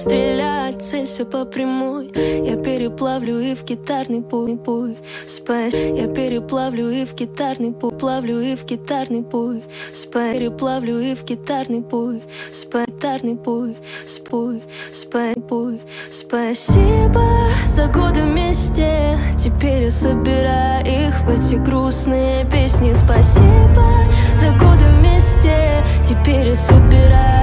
стрелять, целься по прямой. Я переплавлю и в гитарный пой, пой Спай, я переплавлю и в гитарный пой Плавлю и в гитарный пой Спай, переплавлю и в гитарный пой Спай, гитарный пой Спой, спай, пой Спасибо за годы вместе. Теперь я собираю их в эти грустные песни. Спасибо за годы вместе. Теперь я собираю